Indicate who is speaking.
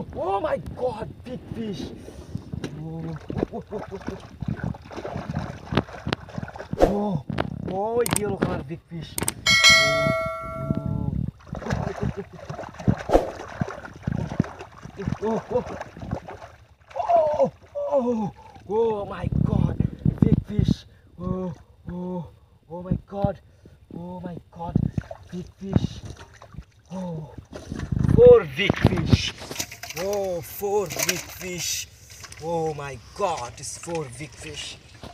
Speaker 1: oh, oh, look at big fish. Oh, oh, oh my god. Oh, oh, oh, big fish. Oh, oh, oh, oh, oh my god, big fish. Oh, oh, oh my god, oh my god, big fish. Oh, four big fish. Oh, four big fish. Oh my god, it's four big fish. Oh,